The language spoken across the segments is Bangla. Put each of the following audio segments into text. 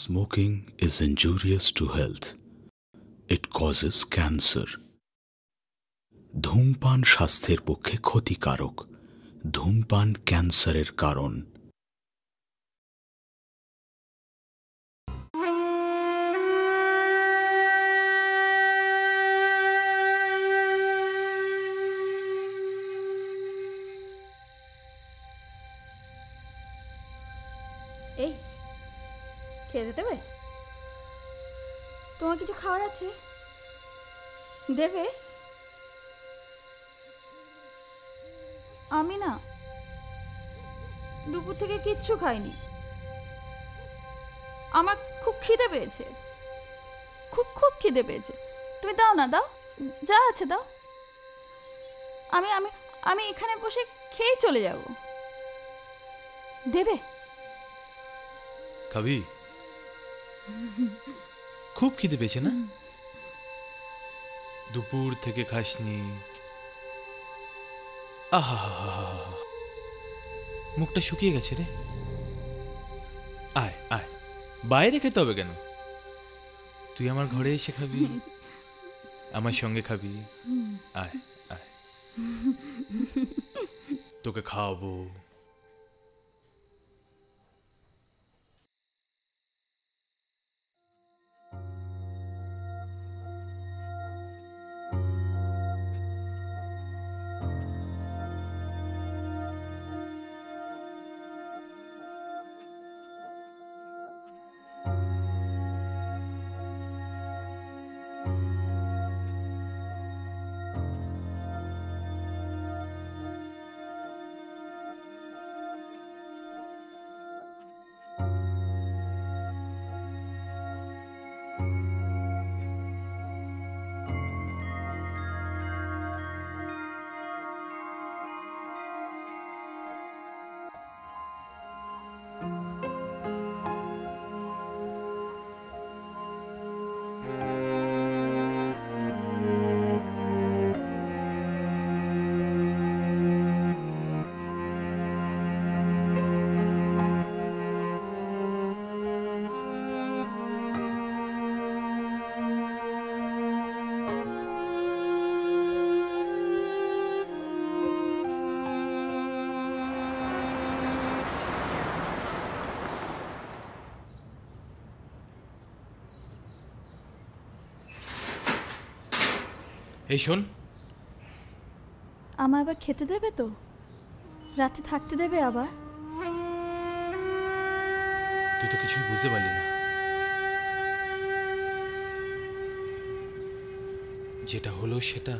Smoking is injurious to health. It causes cancer. ধূমপান স্বাস্থ্যের পক্ষে ক্ষতিকারক ধূমপান ক্যান্সারের কারণ খেতে দেবে তোমার কিছু খাওয়ার আছে? দেবে? আমি না দুপুর থেকে কিচ্ছু খাইনি। আমার খুব খিদে পেয়েছে। খুব খুব খিদে পেয়েছে। তুমি দাও না, দাও। যা আছে দাও। আমি আমি আমি এখানে বসে খেয়েই চলে যাব। দেবে? খাবি খুব খিদে পেয়েছে না? দুপুর থেকে খাসনি। আহা মুখটা শুকিয়ে গেছে রে। আয় আয়। বাইরে খেতে হবে কেন? তুই আমার ঘরে এসে খাবি। আমার সঙ্গে খাবি। আয় আয়। তোকে খাওয়াবো। এই শোন। আমার আবার খেতে দেবে তো? রাতে থাকতে দেবে আবার? তুই তো কিছুই বুঝতে পারলি না। যেটা হলো সেটা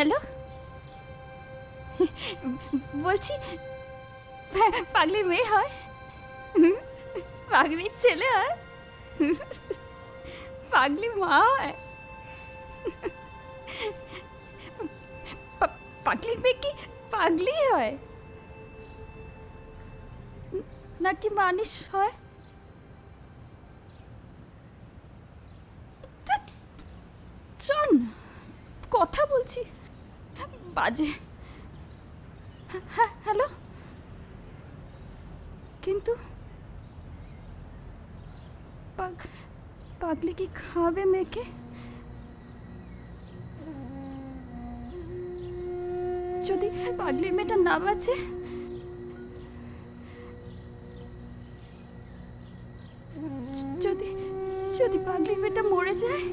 হ্যালো? বলছি, পাগলির মেয়ে হয়? পাগলির ছেলে হয়? পাগলি মা হয়? পাগলির মেয়ে কি পাগলি হয়? নাকি মানুষ হয়? কথা বলছি। বাজে। হ্যাঁ হ্যালো? কিন্তু পাগ- পাগলি কি খাবে মেয়েকে? যদি পাগলির মেয়েটা না বাঁচে যদি যদি পাগলির মেয়েটা মরে যায়?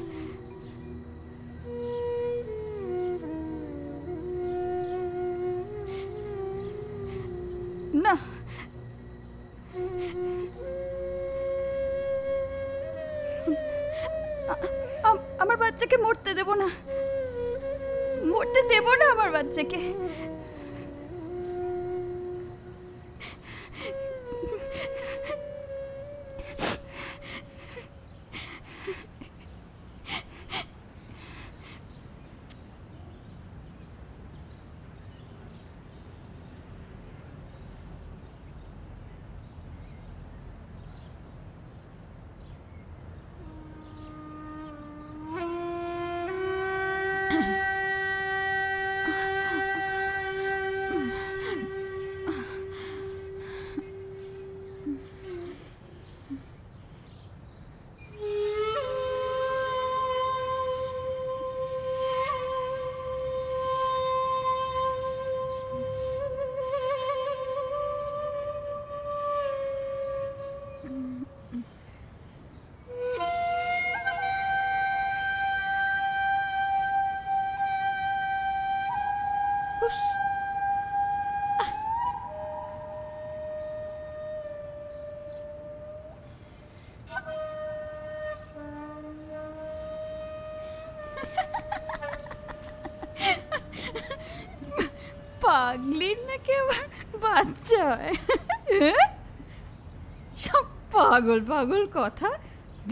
সব পাগল পাগল কথা।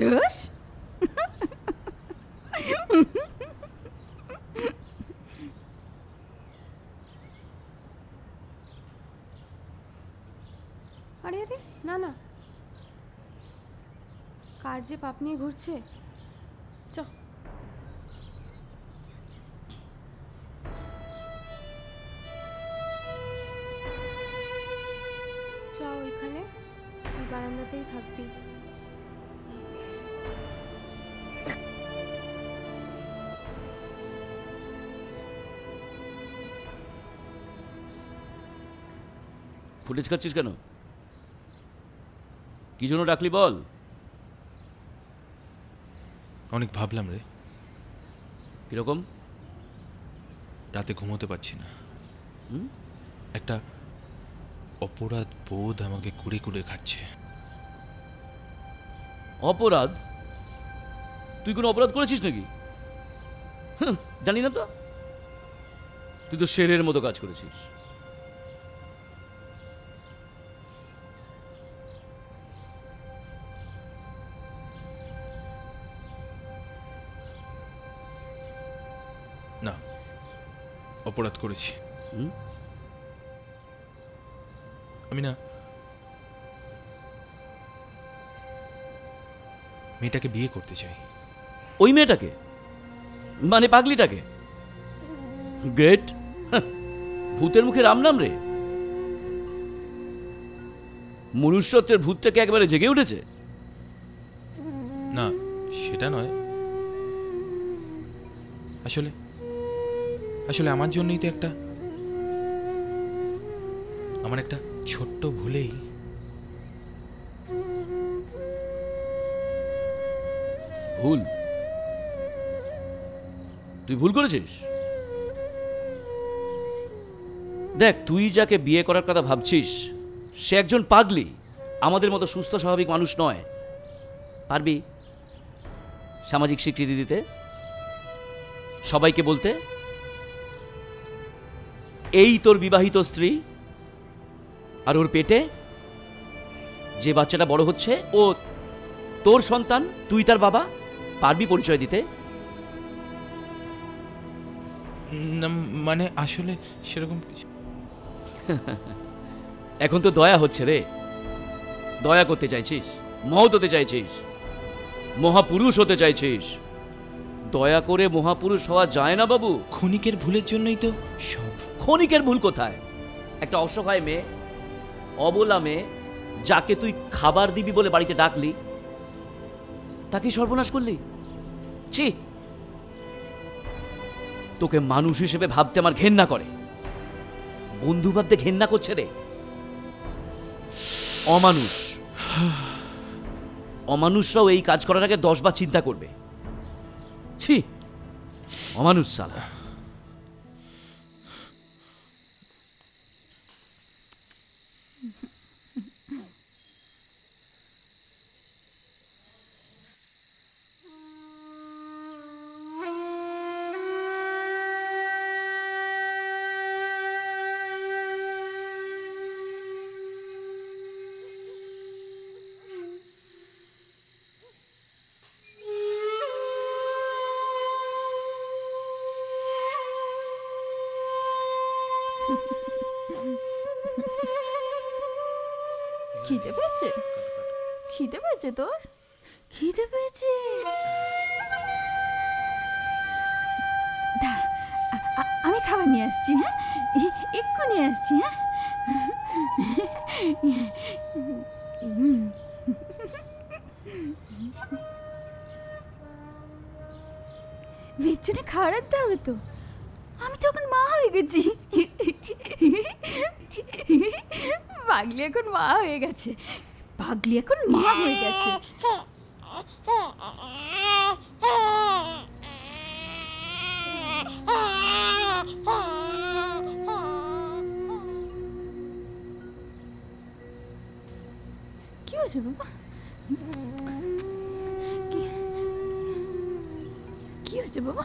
দোষ আরে আরে না না। কার যে পাপ নিয়ে ঘুরছে? ফুটেজ খাচ্ছিস কেন? কি জন্য ডাকলি বল? অনেক ভাবলাম রে। কীরকম? রাতে ঘুমোতে পারছি না। হুম? একটা অপরাধ বোধ আমাকে কুড়ে কুড়ে খাচ্ছে। অপরাধ? তুই কোনো অপরাধ করেছিস নাকি? হুঁ, জানি না তো। তুই তো শেরের মতো কাজ করেছিস। অপরাধ করেছি। হুম? আমি না মেয়েটাকে বিয়ে করতে চাই। ওই মেয়েটাকে? মানে পাগলিটাকে? গ্রেট। ভূতের মুখে রাম নাম রে। মনুষ্যত্বের ভূত থেকে একেবারে জেগে উঠেছে? না সেটা নয়। আসলে আসলে আমার জন্যই তো একটা আমার একটা ছোট্ট ভুলেই ভুল? তুই ভুল করেছিস? দেখ, তুই যাকে বিয়ে করার কথা ভাবছিস, সে একজন পাগলি, আমাদের মতো সুস্থ স্বাভাবিক মানুষ নয়। পারবি সামাজিক স্বীকৃতি দিতে? সবাইকে বলতে? এই তোর বিবাহিত স্ত্রী আর ওর পেটে যে বাচ্চাটা বড় হচ্ছে ও তোর সন্তান তুই তার বাবা পারবি পরিচয় দিতে? না, মানে আসলে সেরকম কিছু এখন তো দয়া হচ্ছে রে। দয়া করতে চাইছিস মহৎ হতে চাইছিস মহাপুরুষ হতে চাইছিস। দয়া করে মহাপুরুষ হওয়া যায় না বাবু। ক্ষণিকের ভুলের জন্যই তো সব ক্ষণিকের ভুল কোথায়? একটা অসহায় মেয়ে, অবলা মেয়ে, যাকে তুই খাবার দিবি বলে বাড়িতে ডাকলি তাকে সর্বনাশ করলি? ছি! তোকে মানুষ হিসেবে ভাবতে আমার ঘেন্না করে। বন্ধু ভাবতে ঘেন্না করছে রে। অমানুষ। অমানুষরাও এই কাজ করার আগে দশবার চিন্তা করবে। ছি! অমানুষ সালা। পেয়েছে তোর? খিদে পেয়েছে। আমি খাবার নিয়ে আসছি হ্যাঁ? এ- এক্ষুনি নিয়ে আসছি হ্যাঁ? জন্য খাবার আনতে হবে তো। আমি তখন মা হয়ে গেছি। পাগলি এখন মা হয়ে গেছে। পাগলি এখন মা হয়ে গেছে। কি হয়েছে বাবা? কি- হয়েছে বাবা?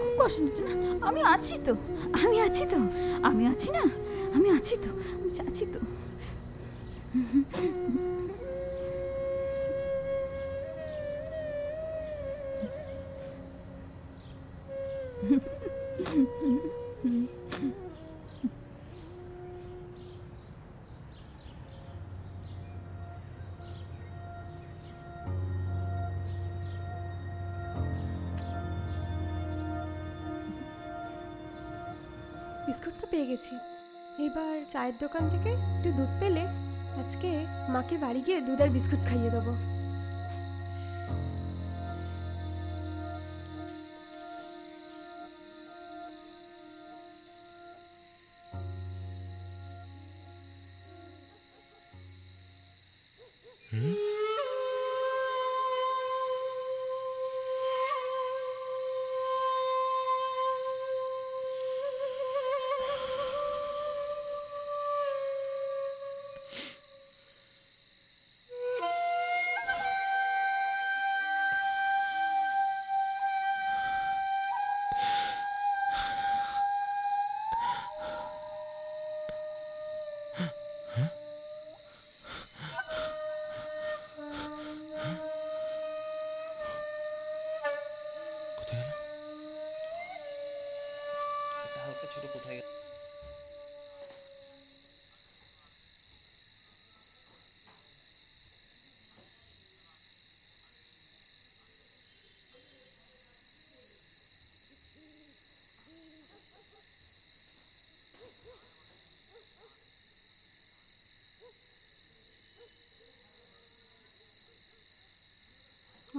খুব কষ্ট হচ্ছে না? আমি আছি তো। আমি আছি তো। আমি আছি না? আমি আছি তো। আমি আছি তো। বিস্কুট তো পেয়ে গেছি। এবার চায়ের দোকান থেকে একটু দুধ পেলে আজকে মাকে বাড়ি গিয়ে দুধ আর বিস্কুট খাইয়ে দেবো।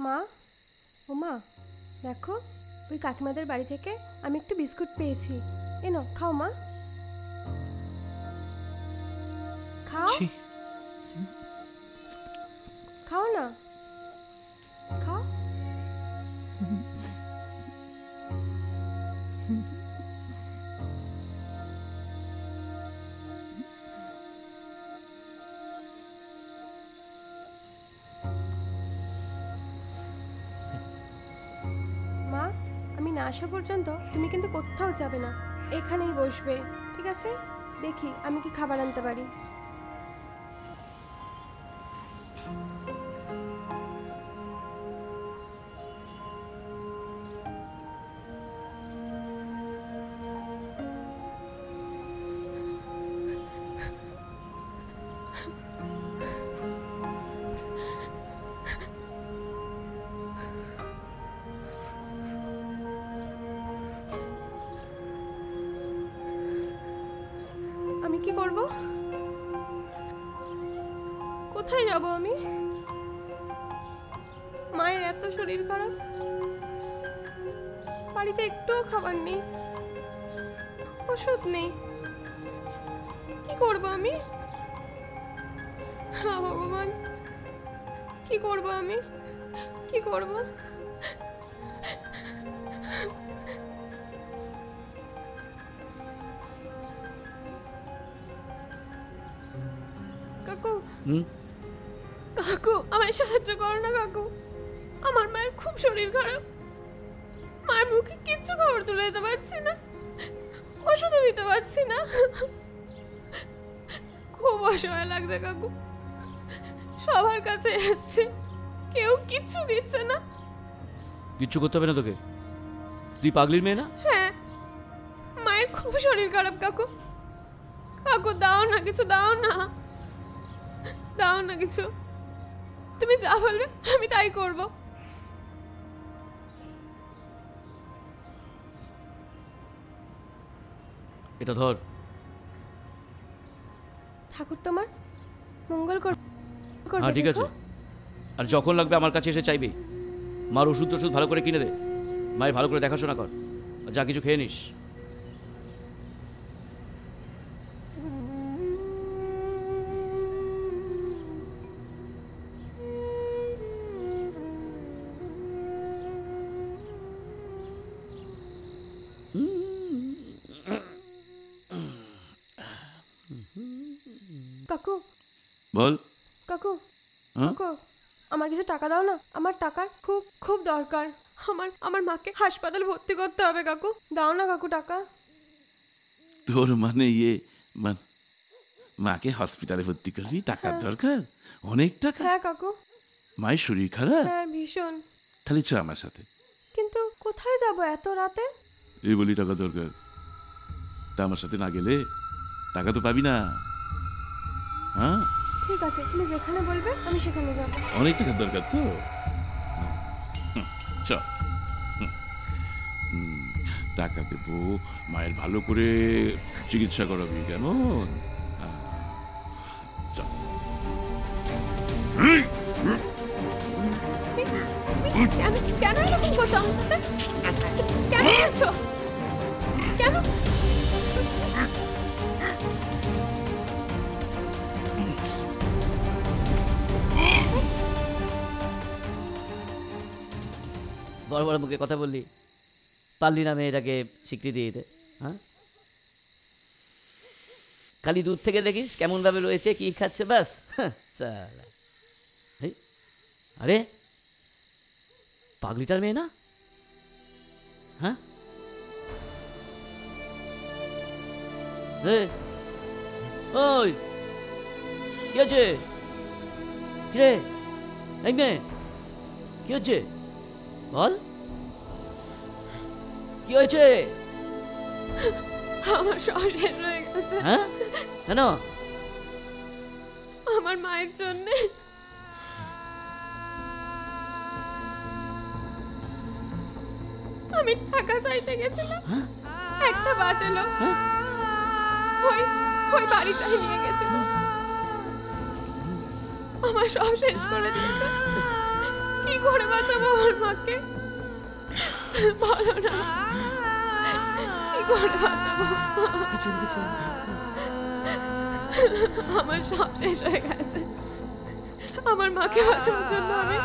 মা ও মা দেখো ওই কাকিমাদের বাড়ি থেকে আমি একটু বিস্কুট পেয়েছি। এনো খাও মা। খাও? খাও না? না আসা পর্যন্ত তুমি কিন্তু কোথাও যাবে না। এখানেই বসবে, ঠিক আছে? দেখি আমি কি খাবার আনতে পারি। কোথায় যাব আমি? মায়ের এত শরীর খারাপ। বাড়িতে একটুও খাবার নেই। ওষুধ নেই। কি করব আমি? ভগবান, কি করব আমি? কি করব? কাকু, হুম? কাকু আমায় সাহায্য করো না কাকু। আমার মায়ের খুব শরীর খারাপ। মায়ের মুখে কিচ্ছু খবর তুলে দিতে পারছি না। ওষুধও দিতে পারছি না। খুব অসহায় লাগছে কাকু। সবার কাছে যাচ্ছে। কেউ কিচ্ছু দিচ্ছে না। কিচ্ছু করতে হবে না তোকে? তুই পাগলির মেয়ে না? হ্যাঁ। মায়ের খুব শরীর খারাপ কাকু। কাকু দাও না কিছু দাও না। দাও না কিছু। তুমি যা বলবে আমি তাই করব। এটা ধর। ঠাকুর তোমার মঙ্গল কর হ্যাঁ ঠিক আছে। আর যখন লাগবে আমার কাছে এসে চাইবি। মার ওষুধ টষুধ ভালো করে কিনে দে। মায়ের ভালো করে দেখাশোনা কর। যা কিছু খেয়ে নিস। দরকার। আমার আমার মাকে হাসপাতালে ভর্তি করতে হবে কাকু। দাও না কাকু টাকা। তোর মানে ইয়ে মাকে হসপিটালে ভর্তি করবি? টাকার দরকার? অনেক টাকা? হ্যাঁ কাকু। মায়ের শরীর খারাপ? হ্যাঁ ভীষণ। তাহলে চ আমার সাথে। কিন্তু কোথায় যাব এত রাতে? এই বলি টাকা দরকার। তা আমার সাথে না গেলে টাকা তো পাবি না। হ্যাঁ? ঠিক আছে তুমি যেখানে বলবে আমি সেখানে যাব। অনেক টাকার দরকার তো। টাকা দেবো মায়ের ভালো করে চিকিৎসা করাবি কেমন? কেন কেন এরকম করছ আমার সাথে? কেন করছ? কেন? বড় বড় মুখে কথা বললি। পারলি না মেয়েটাকে স্বীকৃতি দিতে হ্যাঁ? খালি দূর থেকে দেখিস কেমনভাবে রয়েছে, কি খাচ্ছে ব্যাস সালা। আরে, পাগলিটার মেয়ে না? হ্যাঁ? ওই, কি আছে কি রে এই মেয়ে, কি হচ্ছে? বল। কি হয়েছে? আমার সব শেষ হয়ে গেছে। হ্যাঁ? কেন? আমার মায়ের জন্য। আমি টাকা চাইতে গেছিলাম। হ্যাঁ? একটা বাজে লোক। হ্যাঁ? ওই ওই বাড়িটাই নিয়ে গেছিল। আমার সব শেষ করে দিয়েছে। কি করে বাঁচাবো আমার মাকে? বলো না। করে আমার সব শেষ হয়ে গেছে আমার মাকে বাঁচানোর জন্য আমি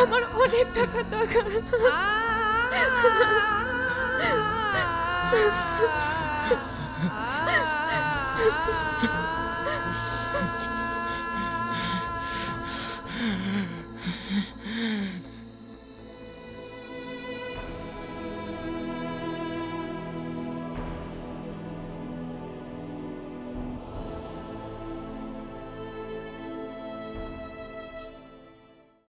আমার অনেক টাকার দরকার